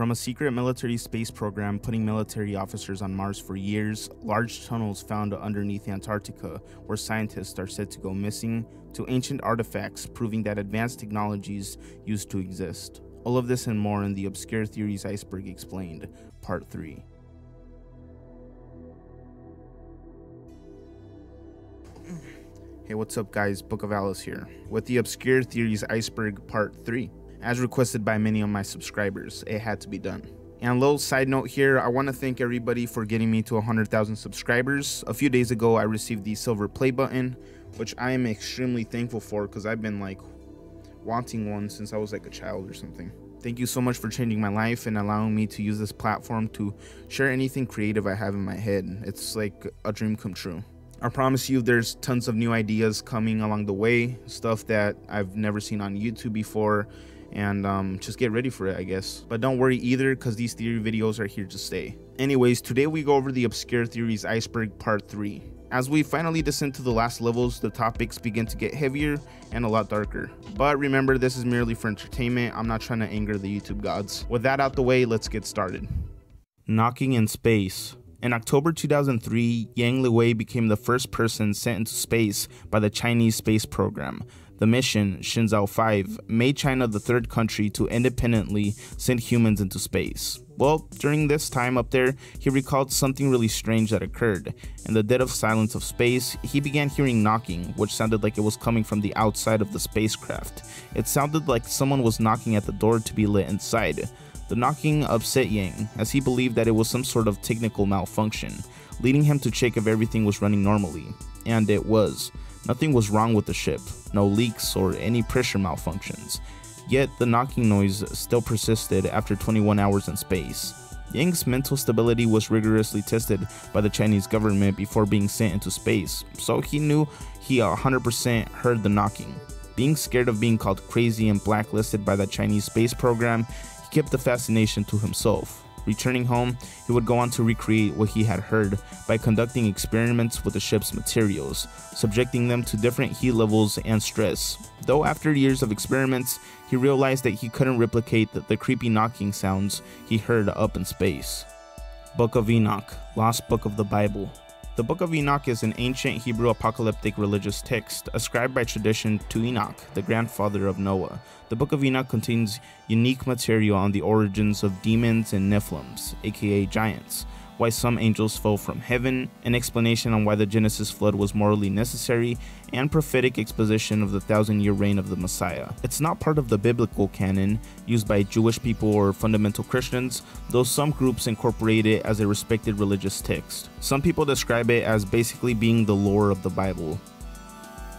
From a secret military space program putting military officers on Mars for years, large tunnels found underneath Antarctica where scientists are said to go missing, to ancient artifacts proving that advanced technologies used to exist. All of this and more in the Obscure Theories Iceberg Explained, Part 3. Hey, what's up, guys? Book of Valis here with the Obscure Theories Iceberg Part 3. As requested by many of my subscribers, it had to be done. And a little side note here, I want to thank everybody for getting me to 100,000 subscribers. A few days ago, I received the silver play button, which I am extremely thankful for because I've been like wanting one since I was like a child or something. Thank you so much for changing my life and allowing me to use this platform to share anything creative I have in my head. It's like a dream come true. I promise you there's tons of new ideas coming along the way, stuff that I've never seen on YouTube before, and um, just get ready for it, I guess. But don't worry either, because these theory videos are here to stay. Anyways, today we go over the Obscure Theories Iceberg Part 3. As we finally descend to the last levels, the topics begin to get heavier and a lot darker. But remember, this is merely for entertainment, I'm not trying to anger the YouTube gods. With that out the way, let's get started. Knocking in Space in October 2003, Yang Liwei became the first person sent into space by the Chinese space program. The mission, Shenzhou 5, made China the third country to independently send humans into space. Well, during this time up there, he recalled something really strange that occurred. In the dead of silence of space, he began hearing knocking, which sounded like it was coming from the outside of the spacecraft. It sounded like someone was knocking at the door to be let inside. The knocking upset Yang, as he believed that it was some sort of technical malfunction, leading him to check if everything was running normally. And it was. Nothing was wrong with the ship, no leaks or any pressure malfunctions. Yet the knocking noise still persisted after 21 hours in space. Yang's mental stability was rigorously tested by the Chinese government before being sent into space, so he knew he 100% heard the knocking. Being scared of being called crazy and blacklisted by the Chinese space program, he kept the fascination to himself. Returning home, he would go on to recreate what he had heard by conducting experiments with the ship's materials, subjecting them to different heat levels and stress. Though after years of experiments, he realized that he couldn't replicate the, the creepy knocking sounds he heard up in space. Book of Enoch, Lost Book of the Bible. The Book of Enoch is an ancient Hebrew apocalyptic religious text ascribed by tradition to Enoch, the grandfather of Noah. The Book of Enoch contains unique material on the origins of demons and Nephilims, aka giants, why some angels fell from heaven, an explanation on why the Genesis flood was morally necessary, and prophetic exposition of the thousand year reign of the Messiah. It's not part of the biblical canon used by Jewish people or fundamental Christians, though some groups incorporate it as a respected religious text. Some people describe it as basically being the lore of the Bible.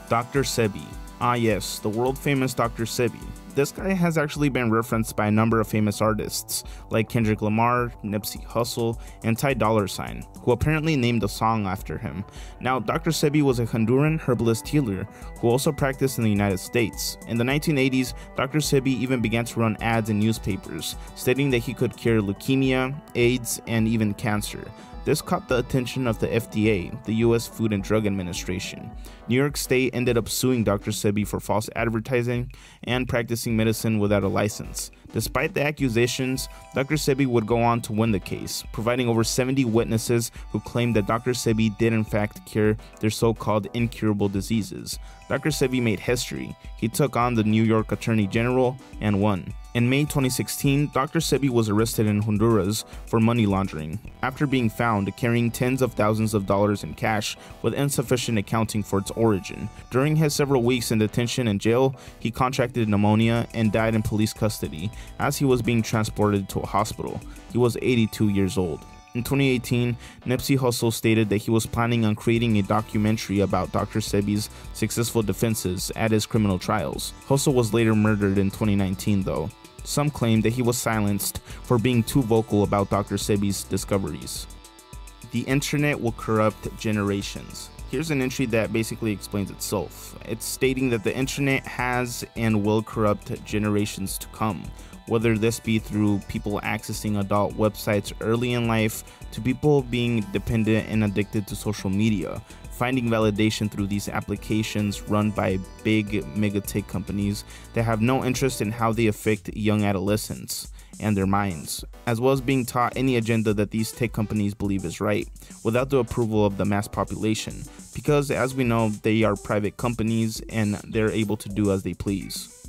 Dr. Sebi. Ah, yes, the world famous Dr. Sebi. This guy has actually been referenced by a number of famous artists, like Kendrick Lamar, Nipsey Hussle, and Ty Dolla Sign, who apparently named a song after him. Now, Dr. Sebi was a Honduran herbalist healer who also practiced in the United States. In the 1980s, Dr. Sebi even began to run ads in newspapers, stating that he could cure leukemia, AIDS, and even cancer. This caught the attention of the FDA, the US Food and Drug Administration. New York State ended up suing Dr. Sebi for false advertising and practicing medicine without a license. Despite the accusations, Dr. Sebi would go on to win the case, providing over 70 witnesses who claimed that Dr. Sebi did in fact cure their so-called incurable diseases. Dr. Sebi made history. He took on the New York Attorney General and won. In May 2016, Dr. Sebi was arrested in Honduras for money laundering after being found carrying tens of thousands of dollars in cash with insufficient accounting for its origin. During his several weeks in detention and jail, he contracted pneumonia and died in police custody as he was being transported to a hospital. He was 82 years old. In 2018, Nipsey Hussle stated that he was planning on creating a documentary about Dr. Sebi's successful defenses at his criminal trials. Hussle was later murdered in 2019 though. Some claim that he was silenced for being too vocal about Dr. Sebi's discoveries. The internet will corrupt generations. Here's an entry that basically explains itself. It's stating that the internet has and will corrupt generations to come, whether this be through people accessing adult websites early in life to people being dependent and addicted to social media, finding validation through these applications run by big mega tech companies that have no interest in how they affect young adolescents, and their minds, as well as being taught any agenda that these tech companies believe is right, without the approval of the mass population, because as we know, they are private companies and they're able to do as they please.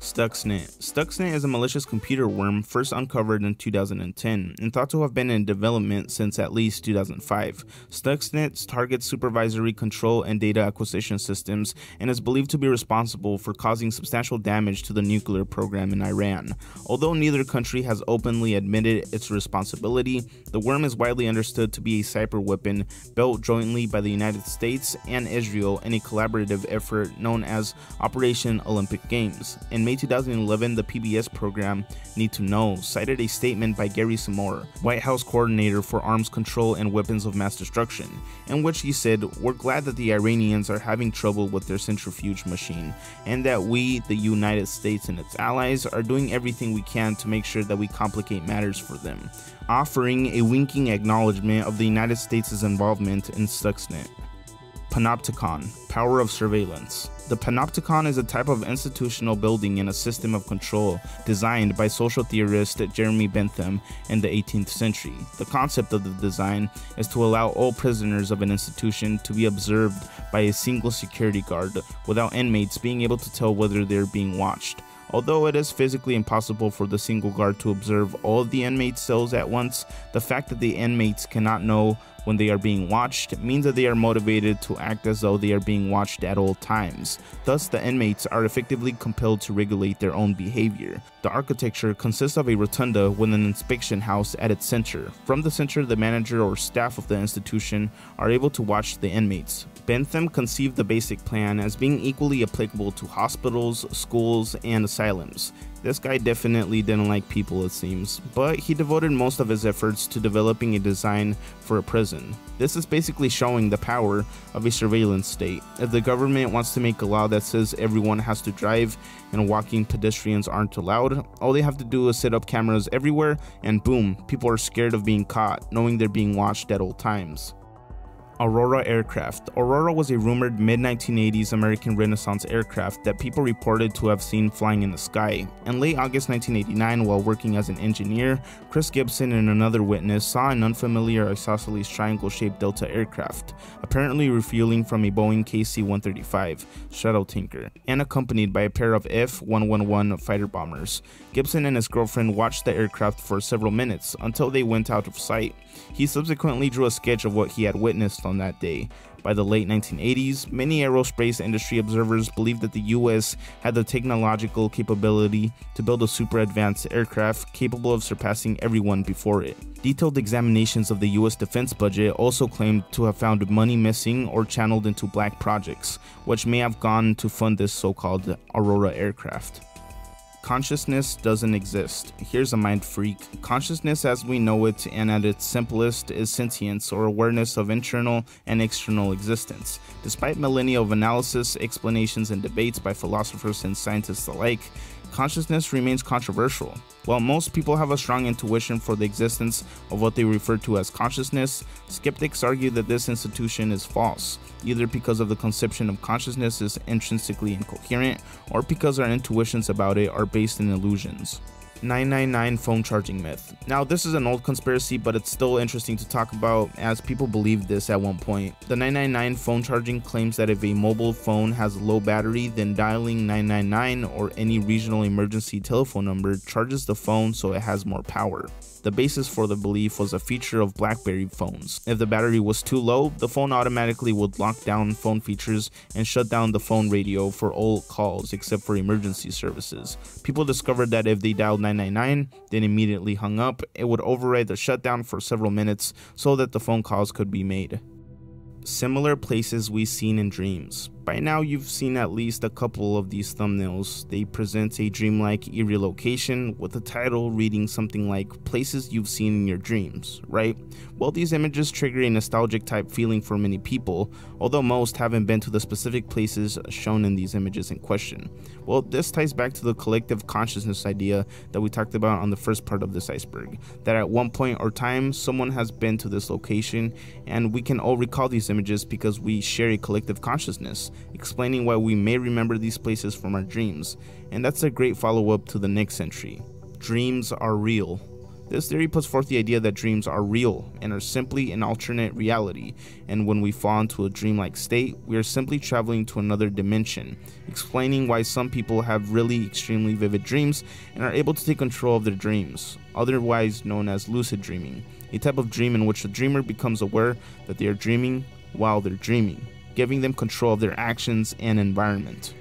Stuxnet. Stuxnet is a malicious computer worm first uncovered in 2010 and thought to have been in development since at least 2005. Stuxnet targets supervisory control and data acquisition systems and is believed to be responsible for causing substantial damage to the nuclear program in Iran. Although neither country has openly admitted its responsibility, the worm is widely understood to be a cyber weapon built jointly by the United States and Israel in a collaborative effort known as Operation Olympic Games. In May 2011, the PBS program Need to Know cited a statement by Gary Samore, White House coordinator for arms control and weapons of mass destruction, in which he said, We're glad that the Iranians are having trouble with their centrifuge machine, and that we, the United States and its allies, are doing everything we can to make sure that we complicate matters for them, offering a winking acknowledgement of the United States' involvement in Stuxnet. Panopticon, Power of Surveillance. The Panopticon is a type of institutional building in a system of control designed by social theorist Jeremy Bentham in the 18th century. The concept of the design is to allow all prisoners of an institution to be observed by a single security guard without inmates being able to tell whether they're being watched. Although it is physically impossible for the single guard to observe all of the inmates' cells at once, the fact that the inmates cannot know when they are being watched means that they are motivated to act as though they are being watched at all times. Thus, the inmates are effectively compelled to regulate their own behavior. The architecture consists of a rotunda with an inspection house at its center. From the center, the manager or staff of the institution are able to watch the inmates. Bentham conceived the basic plan as being equally applicable to hospitals, schools, and asylums. This guy definitely didn't like people, it seems, but he devoted most of his efforts to developing a design for a prison. This is basically showing the power of a surveillance state. If the government wants to make a law that says everyone has to drive and walking pedestrians aren't allowed, all they have to do is set up cameras everywhere, and boom, people are scared of being caught, knowing they're being watched at all times. Aurora Aircraft. Aurora was a rumored mid 1980s American reconnaissance aircraft that people reported to have seen flying in the sky. In late August 1989, while working as an engineer, Chris Gibson and another witness saw an unfamiliar isosceles triangle shaped Delta aircraft, apparently refueling from a Boeing KC 135 shuttle tanker, and accompanied by a pair of F 111 fighter bombers. Gibson and his girlfriend watched the aircraft for several minutes until they went out of sight. He subsequently drew a sketch of what he had witnessed on that day. By the late 1980s, many aerospace industry observers believed that the US had the technological capability to build a super advanced aircraft capable of surpassing everyone before it. Detailed examinations of the US defense budget also claimed to have found money missing or channeled into black projects, which may have gone to fund this so called Aurora aircraft. Consciousness doesn't exist. Here's a mind freak. Consciousness as we know it and at its simplest is sentience or awareness of internal and external existence. Despite millennia of analysis, explanations, and debates by philosophers and scientists alike, consciousness remains controversial. While most people have a strong intuition for the existence of what they refer to as consciousness, skeptics argue that this institution is false, either because of the conception of consciousness is intrinsically incoherent or because our intuitions about it are based in illusions. 999 phone charging myth. Now, this is an old conspiracy, but it's still interesting to talk about as people believed this at one point. The 999 phone charging claims that if a mobile phone has low battery, then dialing 999 or any regional emergency telephone number charges the phone so it has more power. The basis for the belief was a feature of BlackBerry phones. If the battery was too low, the phone automatically would lock down phone features and shut down the phone radio for all calls except for emergency services. People discovered that if they dialed 999, then immediately hung up, it would override the shutdown for several minutes so that the phone calls could be made. Similar places we've seen in dreams. By now, you've seen at least a couple of these thumbnails. They present a dreamlike, eerie location with a title reading something like Places You've Seen in Your Dreams, right? Well, these images trigger a nostalgic type feeling for many people, although most haven't been to the specific places shown in these images in question. Well, this ties back to the collective consciousness idea that we talked about on the first part of this iceberg, that at one point or time, someone has been to this location, and we can all recall these images because we share a collective consciousness explaining why we may remember these places from our dreams, and that's a great follow up to the next entry. dreams are real. This theory puts forth the idea that dreams are real and are simply an alternate reality, and when we fall into a dreamlike state, we are simply traveling to another dimension, explaining why some people have really extremely vivid dreams and are able to take control of their dreams, otherwise known as lucid dreaming, a type of dream in which the dreamer becomes aware that they are dreaming while they're dreaming, giving them control of their actions and environment.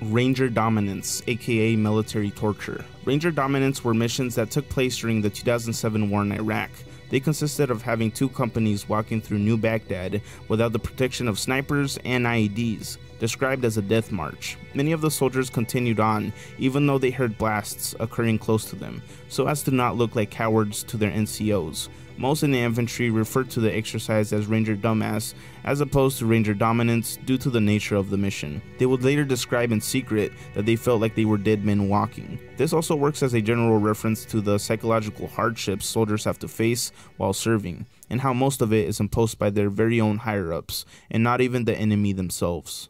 Ranger Dominance, aka military torture. Ranger Dominance were missions that took place during the 2007 war in Iraq. They consisted of having two companies walking through New Baghdad without the protection of snipers and IEDs, described as a death march. Many of the soldiers continued on, even though they heard blasts occurring close to them, so as to not look like cowards to their NCOs. Most in the infantry referred to the exercise as Ranger Dumbass, as opposed to Ranger Dominance due to the nature of the mission. They would later describe in secret that they felt like they were dead men walking. This also works as a general reference to the psychological hardships soldiers have to face while serving, and how most of it is imposed by their very own higher ups, and not even the enemy themselves.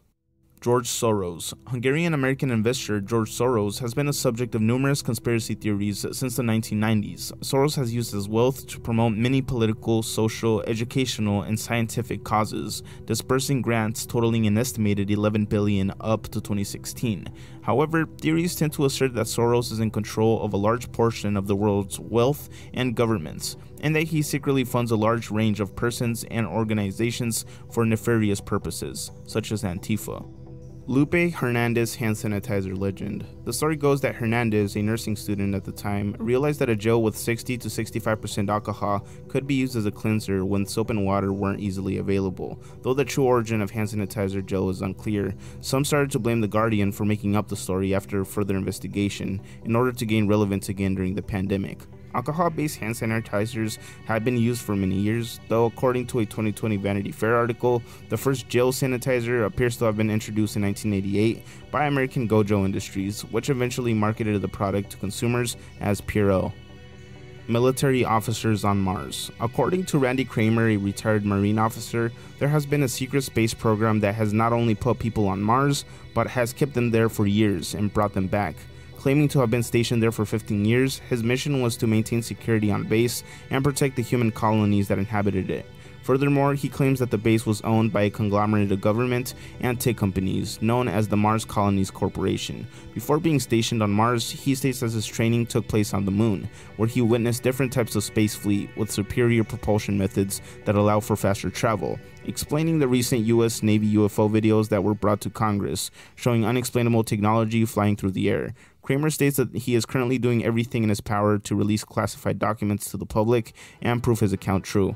George Soros. Hungarian American investor George Soros has been a subject of numerous conspiracy theories since the 1990s. Soros has used his wealth to promote many political, social, educational, and scientific causes, dispersing grants totaling an estimated 11 billion up to 2016. However, theories tend to assert that Soros is in control of a large portion of the world's wealth and governments, and that he secretly funds a large range of persons and organizations for nefarious purposes, such as Antifa. Lupe Hernandez hand sanitizer legend. The story goes that Hernandez, a nursing student at the time, realized that a gel with 60 to 65% alcohol could be used as a cleanser when soap and water weren't easily available. Though the true origin of hand sanitizer gel is unclear, some started to blame The Guardian for making up the story after further investigation in order to gain relevance again during the pandemic. Alcohol-based hand sanitizers have been used for many years, though according to a 2020 Vanity Fair article, the first gel sanitizer appears to have been introduced in 1988 by American Gojo Industries, which eventually marketed the product to consumers as Purell military officers on Mars. According to Randy Cramer, a retired Marine officer, there has been a secret space program that has not only put people on Mars, but has kept them there for years and brought them back. Claiming to have been stationed there for 15 years, his mission was to maintain security on base and protect the human colonies that inhabited it. Furthermore, he claims that the base was owned by a conglomerate of government and tech companies known as the Mars Colonies Corporation. Before being stationed on Mars, he states that his training took place on the moon, where he witnessed different types of space fleet with superior propulsion methods that allow for faster travel, explaining the recent US Navy UFO videos that were brought to Congress, showing unexplainable technology flying through the air. Cramer states that he is currently doing everything in his power to release classified documents to the public and prove his account true.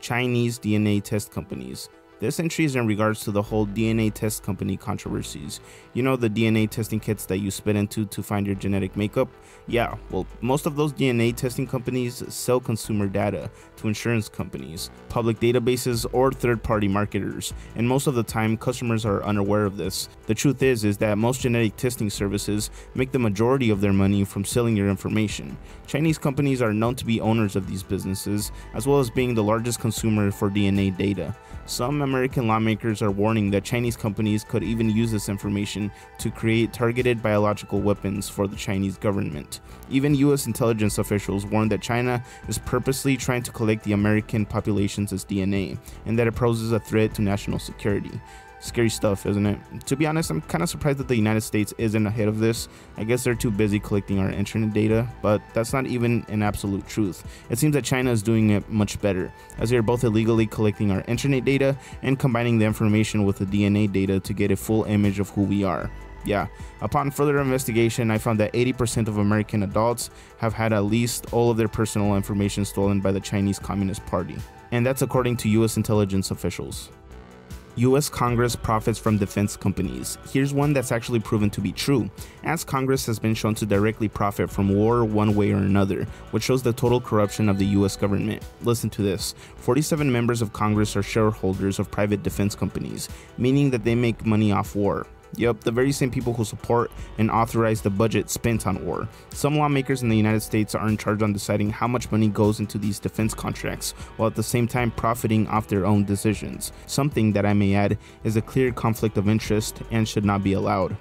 Chinese DNA test companies. This entry is in regards to the whole DNA test company controversies. You know the DNA testing kits that you spit into to find your genetic makeup? Yeah, well, most of those DNA testing companies sell consumer data to insurance companies, public databases, or third-party marketers, and most of the time customers are unaware of this. The truth is is that most genetic testing services make the majority of their money from selling your information. Chinese companies are known to be owners of these businesses, as well as being the largest consumer for DNA data. Some American lawmakers are warning that Chinese companies could even use this information to create targeted biological weapons for the Chinese government. Even US intelligence officials warn that China is purposely trying to collect the American population's DNA and that it poses a threat to national security. Scary stuff, isn't it? To be honest, I'm kind of surprised that the United States isn't ahead of this. I guess they're too busy collecting our internet data, but that's not even an absolute truth. It seems that China is doing it much better, as they are both illegally collecting our internet data and combining the information with the DNA data to get a full image of who we are. Yeah, upon further investigation, I found that 80% of American adults have had at least all of their personal information stolen by the Chinese Communist Party. And that's according to US intelligence officials. US Congress profits from defense companies. Here's one that's actually proven to be true, as Congress has been shown to directly profit from war one way or another, which shows the total corruption of the US government. Listen to this 47 members of Congress are shareholders of private defense companies, meaning that they make money off war. Yep, the very same people who support and authorize the budget spent on war. Some lawmakers in the United States are in charge on deciding how much money goes into these defense contracts, while at the same time profiting off their own decisions. Something that I may add is a clear conflict of interest and should not be allowed.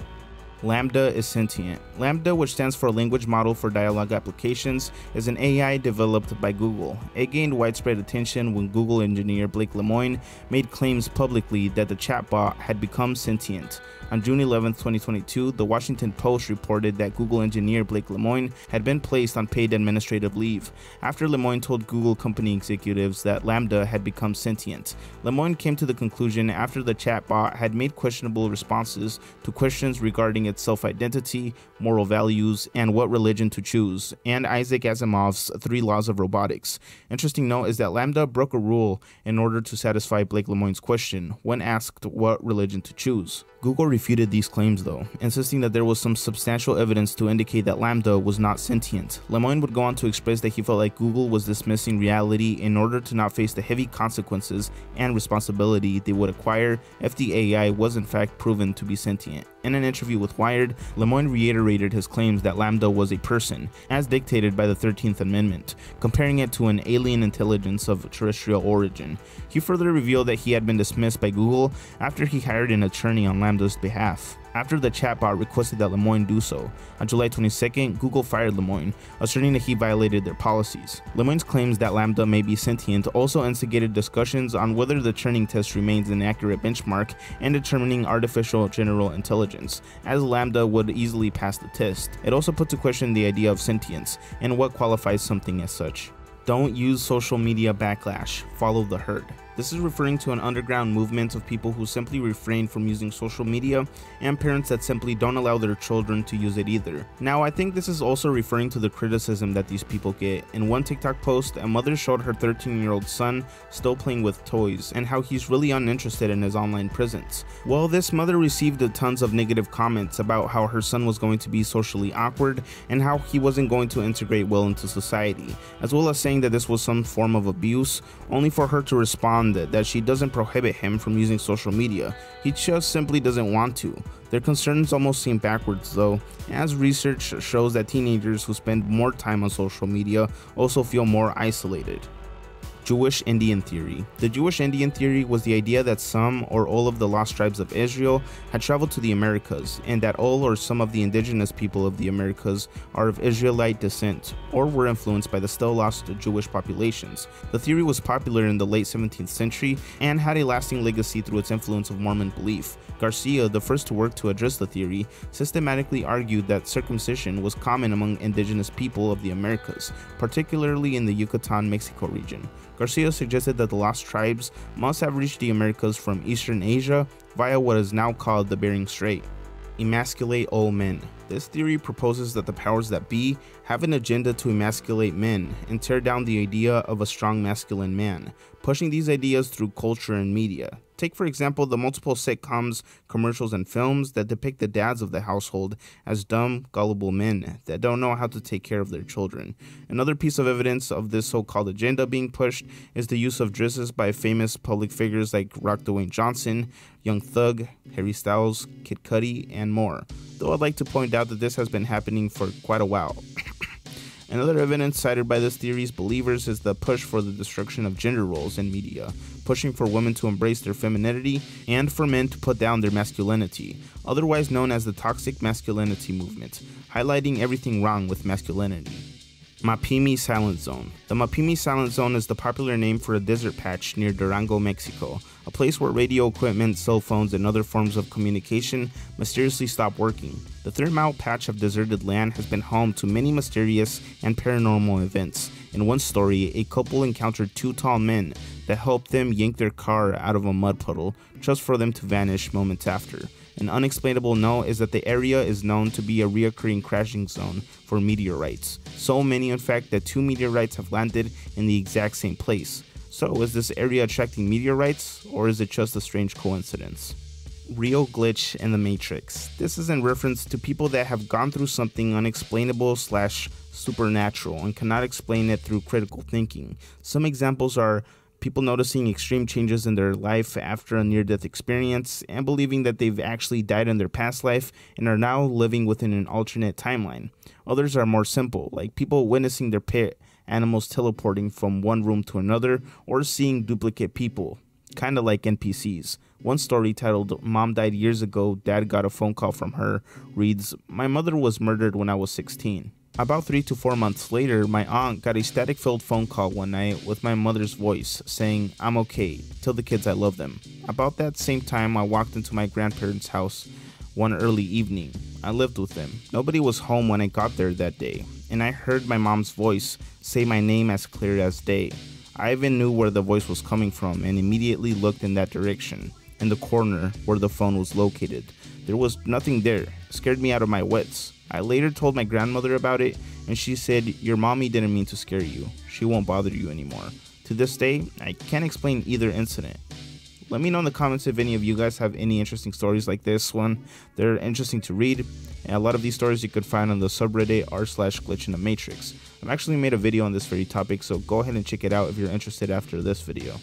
LaMDA is sentient. LaMDA, which stands for Language Model for Dialogue Applications, is an AI developed by Google. It gained widespread attention when Google engineer Blake Lemoine made claims publicly that the chatbot had become sentient. On June 11, 2022, the Washington Post reported that Google engineer Blake Lemoine had been placed on paid administrative leave after Lemoine told Google company executives that LaMDA had become sentient. Lemoine came to the conclusion after the chatbot had made questionable responses to questions regarding its self identity, moral values, and what religion to choose, and Isaac Asimov's Three Laws of Robotics. Interesting note is that LaMDA broke a rule in order to satisfy Blake Lemoine's question when asked what religion to choose. Google refuted these claims though, insisting that there was some substantial evidence to indicate that LaMDA was not sentient. Lemoine would go on to express that he felt like Google was dismissing reality in order to not face the heavy consequences and responsibility they would acquire if the AI was in fact proven to be sentient. In an interview with Wired, Lemoine reiterated his claims that LaMDA was a person, as dictated by the 13th Amendment, comparing it to an alien intelligence of terrestrial origin. He further revealed that he had been dismissed by Google after he hired an attorney on LaMDA's behalf after the chatbot requested that Lemoine do so. On July 22nd, Google fired Lemoine, asserting that he violated their policies. Lemoine's claims that LaMDA may be sentient also instigated discussions on whether the Turing test remains an accurate benchmark in determining artificial general intelligence, as LaMDA would easily pass the test. It also put to question the idea of sentience and what qualifies something as such. Don't use social media backlash, follow the herd. This is referring to an underground movement of people who simply refrain from using social media and parents that simply don't allow their children to use it either. Now, I think this is also referring to the criticism that these people get. In one TikTok post, a mother showed her 13 year old son still playing with toys and how he's really uninterested in his online presence. Well, this mother received tons of negative comments about how her son was going to be socially awkward and how he wasn't going to integrate well into society, as well as saying that this was some form of abuse, only for her to respond that she doesn't prohibit him from using social media, he just simply doesn't want to. Their concerns almost seem backwards though, as research shows that teenagers who spend more time on social media also feel more isolated. Jewish Indian theory. The Jewish Indian theory was the idea that some or all of the lost tribes of Israel had traveled to the Americas, and that all or some of the indigenous people of the Americas are of Israelite descent, or were influenced by the still lost Jewish populations. The theory was popular in the late 17th century and had a lasting legacy through its influence of Mormon belief. Garcia, the first to work to address the theory, systematically argued that circumcision was common among indigenous people of the Americas, particularly in the Yucatan, Mexico region. Garcia suggested that the lost tribes must have reached the Americas from Eastern Asia via what is now called the Bering Strait. Emasculate all men. This theory proposes that the powers that be have an agenda to emasculate men and tear down the idea of a strong masculine man, pushing these ideas through culture and media. Take, for example, the multiple sitcoms, commercials, and films that depict the dads of the household as dumb, gullible men that don't know how to take care of their children. Another piece of evidence of this so called agenda being pushed is the use of dresses by famous public figures like Rock Dwayne Johnson, Young Thug, Harry Styles, Kid Cudi, and more. Though I'd like to point out that this has been happening for quite a while. Another evidence cited by this theory's believers is the push for the destruction of gender roles in media, pushing for women to embrace their femininity and for men to put down their masculinity, otherwise known as the toxic masculinity movement, highlighting everything wrong with masculinity. Mapimi Silent Zone. The Mapimi Silent Zone is the popular name for a desert patch near Durango, Mexico, a place where radio equipment, cell phones, and other forms of communication mysteriously stop working. The three mile patch of deserted land has been home to many mysterious and paranormal events. In one story, a couple encountered two tall men that helped them yank their car out of a mud puddle just for them to vanish moments after. An unexplainable note is that the area is known to be a reoccurring crashing zone for meteorites. So many, in fact, that two meteorites have landed in the exact same place. So, is this area attracting meteorites, or is it just a strange coincidence? Real glitch in the Matrix. This is in reference to people that have gone through something unexplainable slash supernatural and cannot explain it through critical thinking. Some examples are people noticing extreme changes in their life after a near death experience and believing that they've actually died in their past life and are now living within an alternate timeline. Others are more simple, like people witnessing their pet animals teleporting from one room to another or seeing duplicate people. kinda like NPCs. One story titled Mom Died Years Ago, Dad Got a Phone Call from Her reads My mother was murdered when I was 16. About three to four months later, my aunt got a static filled phone call one night with my mother's voice saying, I'm okay, tell the kids I love them. About that same time, I walked into my grandparents' house one early evening. I lived with them. Nobody was home when I got there that day, and I heard my mom's voice say my name as clear as day. I even knew where the voice was coming from and immediately looked in that direction, in the corner where the phone was located. There was nothing there. Scared me out of my wits. I later told my grandmother about it, and she said, Your mommy didn't mean to scare you. She won't bother you anymore. To this day, I can't explain either incident. Let me know in the comments if any of you guys have any interesting stories like this one. They're interesting to read, and a lot of these stories you could find on the subreddit r slash glitch in the matrix. I've actually made a video on this very topic, so go ahead and check it out if you're interested after this video.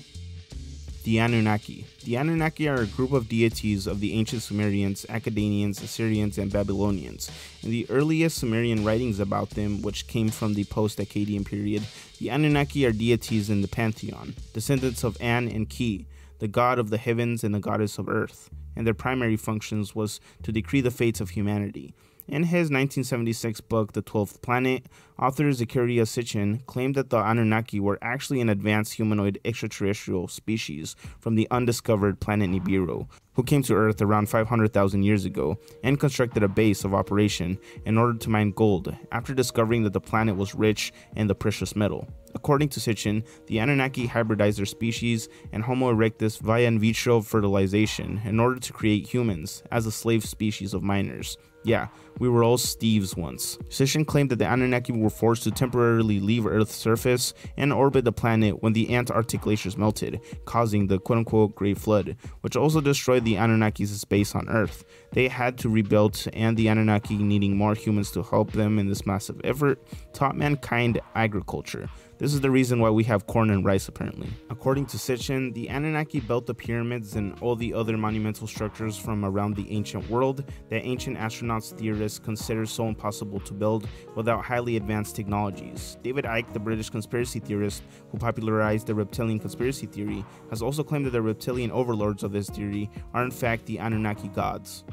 The Anunnaki. The Anunnaki are a group of deities of the ancient Sumerians, Akkadians, Assyrians, and Babylonians. In the earliest Sumerian writings about them, which came from the post Akkadian period, the Anunnaki are deities in the pantheon, descendants of An and Ki, the god of the heavens and the goddess of earth, and their primary functions was to decree the fates of humanity. In his 1976 book, The Twelfth Planet, author Zecharia Sitchin claimed that the Anunnaki were actually an advanced humanoid extraterrestrial species from the undiscovered planet Nibiru, who came to Earth around 500,000 years ago and constructed a base of operation in order to mine gold after discovering that the planet was rich in the precious metal. According to Sitchin, the Anunnaki hybridized their species and Homo erectus via in vitro fertilization in order to create humans as a slave species of miners. Yeah, we were all Steves once. Sitchin claimed that the Anunnaki were forced to temporarily leave Earth's surface and orbit the planet when the Antarctic glaciers melted, causing the quote unquote Great Flood, which also destroyed the Anunnaki's base on Earth. They had to rebuild, and the Anunnaki, needing more humans to help them in this massive effort, taught mankind agriculture. This is the reason why we have corn and rice apparently. According to Sitchin, the Anunnaki built the pyramids and all the other monumental structures from around the ancient world that ancient astronauts theorists consider so impossible to build without highly advanced technologies. David Icke, the British conspiracy theorist who popularized the reptilian conspiracy theory, has also claimed that the reptilian overlords of this theory are in fact the Anunnaki gods.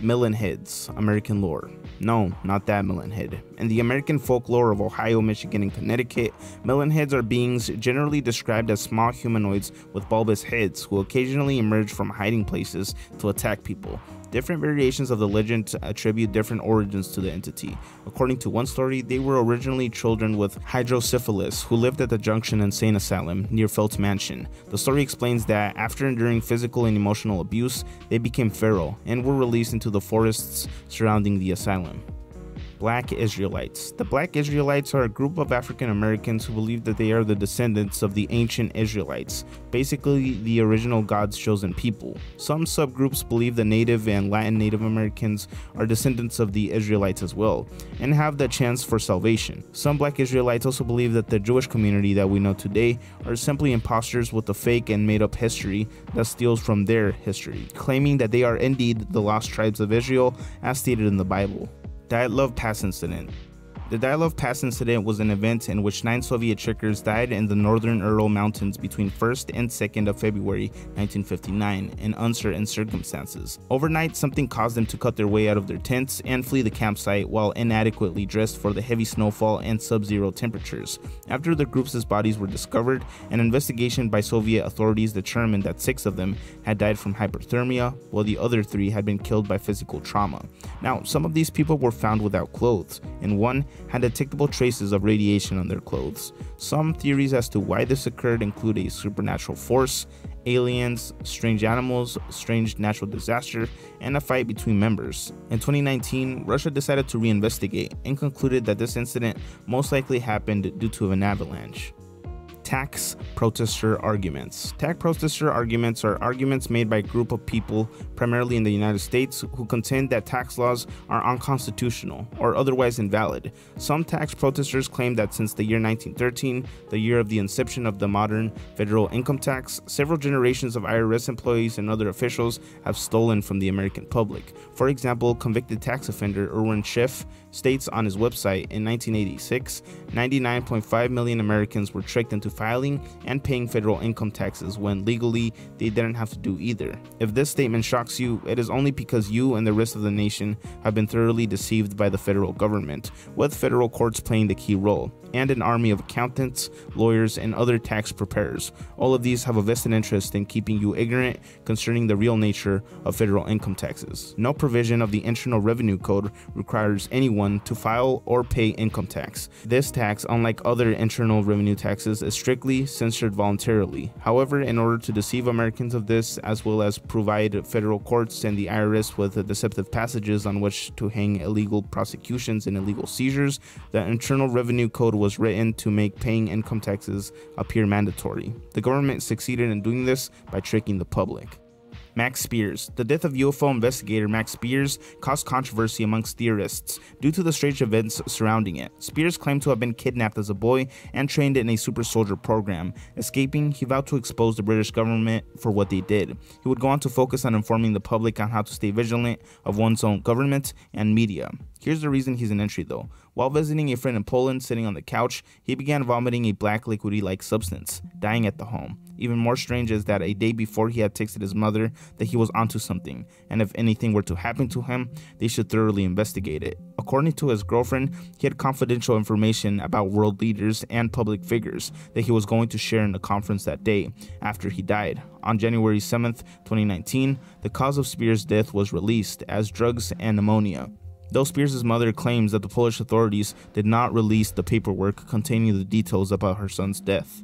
Melon Heads, American lore. No, not that melon head. In the American folklore of Ohio, Michigan, and Connecticut, melon heads are beings generally described as small humanoids with bulbous heads who occasionally emerge from hiding places to attack people. Different variations of the legend attribute different origins to the entity. According to one story, they were originally children with hydrocephalus who lived at the Junction Insane Asylum near Felt's Mansion. The story explains that after enduring physical and emotional abuse, they became feral and were released into the forests surrounding the asylum. Black Israelites. The Black Israelites are a group of African Americans who believe that they are the descendants of the ancient Israelites, basically the original God's chosen people. Some subgroups believe the Native and Latin Native Americans are descendants of the Israelites as well, and have the chance for salvation. Some Black Israelites also believe that the Jewish community that we know today are simply imposters with a fake and made up history that steals from their history, claiming that they are indeed the lost tribes of Israel as stated in the Bible. Dyatlov Pass Incident. The Dyatlov Pass incident was an event in which nine Soviet Chekers died in the northern Ural Mountains between 1st and 2nd of February 1959 in uncertain circumstances. Overnight, something caused them to cut their way out of their tents and flee the campsite while inadequately dressed for the heavy snowfall and sub-zero temperatures. After the group's bodies were discovered, an investigation by Soviet authorities determined that six of them had died from hypothermia, while the other three had been killed by physical trauma. Now, some of these people were found without clothes, and one had detectable traces of radiation on their clothes. Some theories as to why this occurred include a supernatural force, aliens, strange animals, strange natural disaster, and a fight between members. In 2019, Russia decided to reinvestigate and concluded that this incident most likely happened due to an avalanche tax protester arguments. Tax protester arguments are arguments made by a group of people primarily in the United States, who contend that tax laws are unconstitutional or otherwise invalid. Some tax protesters claim that since the year 1913, the year of the inception of the modern federal income tax, several generations of IRS employees and other officials have stolen from the American public. For example, convicted tax offender Irwin Schiff states on his website in 1986 99.5 million Americans were tricked into filing and paying federal income taxes when legally they didn't have to do either. If this statement shocks you, it is only because you and the rest of the nation have been thoroughly deceived by the federal government, with federal courts playing the key role and an army of accountants, lawyers, and other tax preparers. All of these have a vested interest in keeping you ignorant concerning the real nature of federal income taxes. No provision of the Internal Revenue Code requires anyone to file or pay income tax. This tax, unlike other internal revenue taxes, is strictly censored voluntarily. However, in order to deceive Americans of this, as well as provide federal courts and the IRS with deceptive passages on which to hang illegal prosecutions and illegal seizures, the Internal Revenue Code was written to make paying income taxes appear mandatory. The government succeeded in doing this by tricking the public. Max Spiers. The death of UFO investigator Max Spiers caused controversy amongst theorists due to the strange events surrounding it. Spiers claimed to have been kidnapped as a boy and trained in a super soldier program. Escaping, he vowed to expose the British government for what they did. He would go on to focus on informing the public on how to stay vigilant of one's own government and media. Here's the reason he's an entry though. While visiting a friend in Poland, sitting on the couch, he began vomiting a black liquidy like substance, dying at the home. Even more strange is that a day before he had texted his mother that he was onto something, and if anything were to happen to him, they should thoroughly investigate it. According to his girlfriend, he had confidential information about world leaders and public figures that he was going to share in a conference that day after he died. On January 7, 2019, the cause of Spiers' death was released as drugs and pneumonia. Though Spiers' mother claims that the Polish authorities did not release the paperwork containing the details about her son's death.